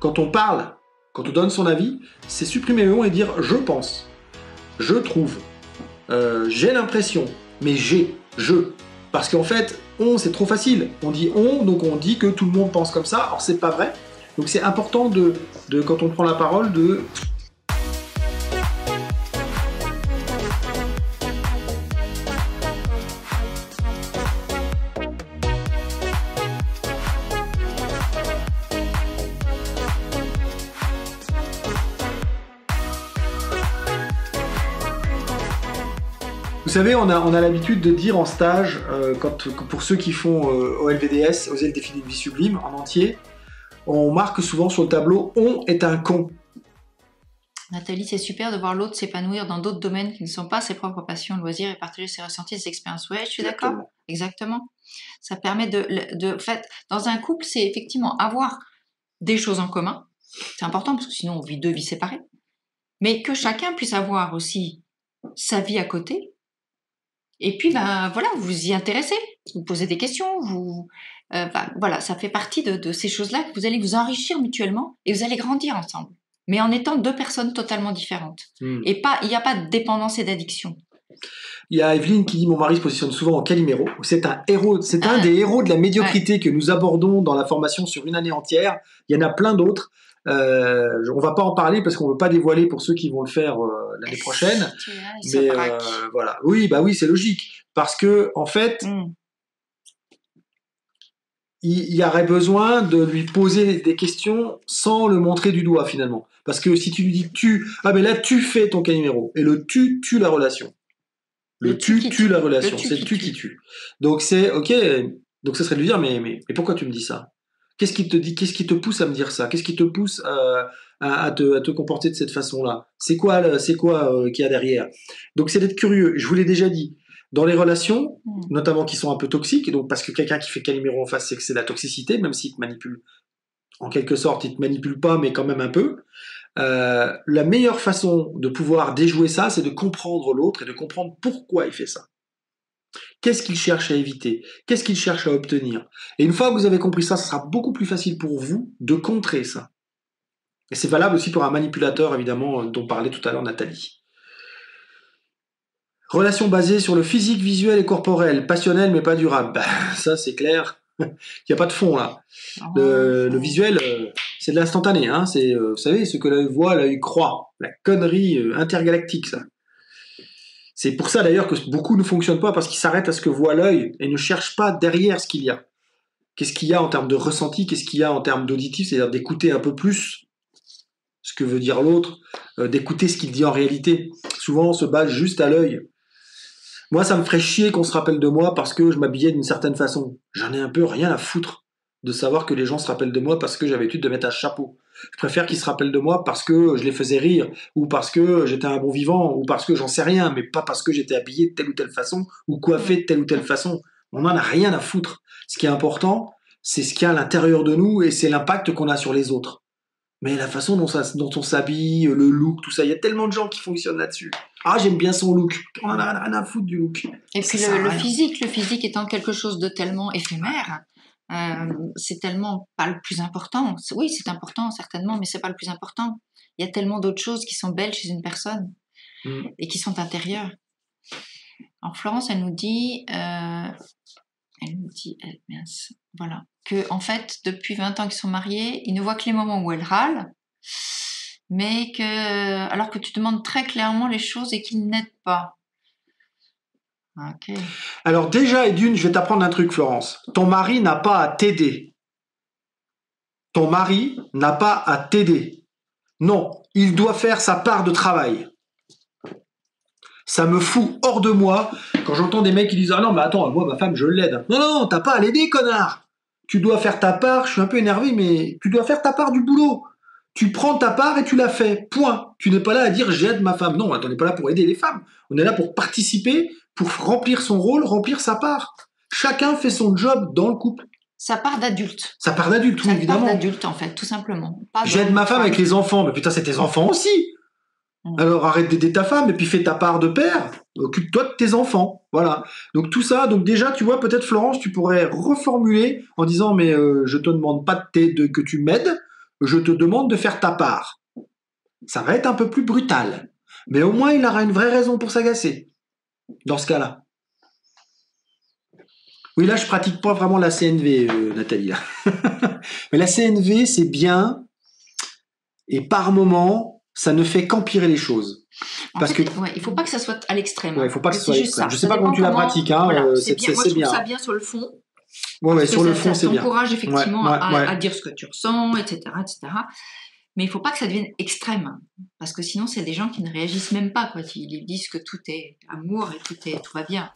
quand on parle, quand on donne son avis, c'est supprimer le on et dire je pense, je trouve, euh, j'ai l'impression, mais j'ai, je. Parce qu'en fait, on, c'est trop facile. On dit on, donc on dit que tout le monde pense comme ça. Or, c'est pas vrai. Donc, c'est important de, de, quand on prend la parole, de Vous savez, on a, on a l'habitude de dire en stage, euh, quand, pour ceux qui font euh, OLVDS, Oser le défi d'une vie sublime, en entier, on marque souvent sur le tableau On est un con. Nathalie, c'est super de voir l'autre s'épanouir dans d'autres domaines qui ne sont pas ses propres passions, loisirs et partager ses ressentis, ses expériences. Ouais, je suis d'accord. Exactement. Ça permet de, de. fait, dans un couple, c'est effectivement avoir des choses en commun. C'est important parce que sinon on vit deux vies séparées. Mais que chacun puisse avoir aussi sa vie à côté et puis, ben voilà, vous vous y intéressez, vous posez des questions, vous, euh, ben, voilà, ça fait partie de, ces choses-là que vous allez vous enrichir mutuellement et vous allez grandir ensemble, mais en étant deux personnes totalement différentes. Hmm. Et pas, il n'y a pas de dépendance et d'addiction. Il y a Evelyne qui dit mon mari se positionne souvent en Calimero. C'est un héros, c'est un ah. des héros de la médiocrité que nous abordons dans la formation sur une année entière. Il y en a plein d'autres. Euh, on va pas en parler parce qu'on veut pas dévoiler pour ceux qui vont le faire euh, l'année prochaine. mais euh, voilà, oui, bah oui, c'est logique parce que en fait, mm. il y, aurait besoin de lui poser des questions sans le montrer du doigt finalement. Parce que si tu lui dis tu, ah mais là tu fais ton cas numéro et le tu tue la relation. Le, tu tue la relation, c'est le tu qui tue. Donc c'est ok. Donc ça serait de lui dire mais, mais pourquoi tu me dis ça? Qu'est-ce qui te dit Qu'est-ce qui te pousse à me dire ça? Qu'est-ce qui te pousse euh, à, te, comporter de cette façon-là? C'est quoi, c'est quoi euh, qu'il y a derrière? Donc c'est d'être curieux. Je vous l'ai déjà dit. Dans les relations, mm. notamment qui sont un peu toxiques, donc parce que quelqu'un qui fait Calimero en face, c'est que c'est la toxicité, même s'il te manipule en quelque sorte, il te manipule pas, mais quand même un peu. Euh, la meilleure façon de pouvoir déjouer ça, c'est de comprendre l'autre et de comprendre pourquoi il fait ça. Qu'est-ce qu'il cherche à éviter? Qu'est-ce qu'il cherche à obtenir? Et une fois que vous avez compris ça, ce sera beaucoup plus facile pour vous de contrer ça. Et c'est valable aussi pour un manipulateur, évidemment, euh, dont parlait tout à l'heure Nathalie. Relation basée sur le physique, visuel et corporel, passionnel mais pas durable. Ben, ça, c'est clair. Il n'y a pas de fond là. Le, oh. visuel, euh, c'est de l'instantané. Hein. C'est, euh, vous savez, ce que l'œil voit, l'œil croit. La connerie intergalactique, ça. C'est pour ça d'ailleurs que beaucoup ne fonctionnent pas parce qu'ils s'arrêtent à ce que voit l'œil et ne cherchent pas derrière ce qu'il y a. Qu'est-ce qu'il y a en termes de ressenti, qu'est-ce qu'il y a en termes d'auditif, c'est-à-dire d'écouter un peu plus ce que veut dire l'autre, euh, d'écouter ce qu'il dit en réalité. Souvent on se base juste à l'œil. Moi ça me ferait chier qu'on se rappelle de moi parce que je m'habillais d'une certaine façon. J'en ai un peu rien à foutre de savoir que les gens se rappellent de moi parce que j'avais l'habitude de mettre un chapeau. Je préfère qu'ils se rappellent de moi parce que je les faisais rire, ou parce que j'étais un bon vivant, ou parce que j'en sais rien, mais pas parce que j'étais habillé de telle ou telle façon, ou coiffé de telle ou telle façon. On n'en a rien à foutre. Ce qui est important, c'est ce qu'il y a à l'intérieur de nous et c'est l'impact qu'on a sur les autres. Mais la façon dont, on s'habille, le look, tout ça, il y a tellement de gens qui fonctionnent là-dessus. Ah, j'aime bien son look. On n'en a rien à foutre du look. Et puis le, physique, le physique étant quelque chose de tellement éphémère, euh, c'est tellement pas le plus important. Oui, c'est important certainement, mais c'est pas le plus important. Il y a tellement d'autres choses qui sont belles chez une personne mm. et qui sont intérieures. Alors Florence, elle nous dit, euh, elle nous dit, voilà, que en fait, depuis 20 ans qu'ils sont mariés, ils ne voient que les moments où elle râle, mais que, alors que tu demandes très clairement les choses et qu'ils n'aident pas. Alors déjà, et d'une, je vais t'apprendre un truc, Florence. Ton mari n'a pas à t'aider. Ton mari n'a pas à t'aider. Non, il doit faire sa part de travail. Ça me fout hors de moi quand j'entends des mecs qui disent Ah non, mais attends, moi, ma femme, je l'aide. Non, non, t'as pas à l'aider, connard. Tu dois faire ta part, je suis un peu énervé, mais tu dois faire ta part du boulot. Tu prends ta part et tu la fais. Point. Tu n'es pas là à dire j'aide ma femme. Non, on n'est pas là pour aider les femmes. On est là pour participer pour remplir son rôle, remplir sa part. Chacun fait son job dans le couple. Sa part d'adulte. Sa part d'adulte, oui, évidemment. Sa part d'adulte, en fait, tout simplement. J'aide ma femme avec les enfants, mais putain, c'est tes enfants aussi. Mm. Alors arrête d'aider ta femme et puis fais ta part de père. Occupe-toi de tes enfants. Voilà. Donc tout ça, donc déjà, tu vois, peut-être Florence, tu pourrais reformuler en disant, mais euh, je te demande pas de, de que tu m'aides, je te demande de faire ta part. Ça va être un peu plus brutal. Mais au moins, il aura une vraie raison pour s'agacer. Dans ce cas-là. Oui, là, je pratique pas vraiment la CNV, euh, Nathalie. Mais la CNV, c'est bien. Et par moment, ça ne fait qu'empirer les choses. Parce que il faut pas que ça soit à l'extrême. Ouais, il faut pas que ce soit l'extrême. Je sais pas comment tu la pratiques, hein. Euh, c'est bien. Moi, je trouve ça bien sur le fond. Ouais, ouais, sur le fond, c'est bien. t'encourage effectivement à, à, dire ce que tu ressens, etc., etc. Mais il faut pas que ça devienne extrême, parce que sinon, c'est des gens qui ne réagissent même pas. Quoi. Ils disent que tout est amour et tout, est, tout va bien.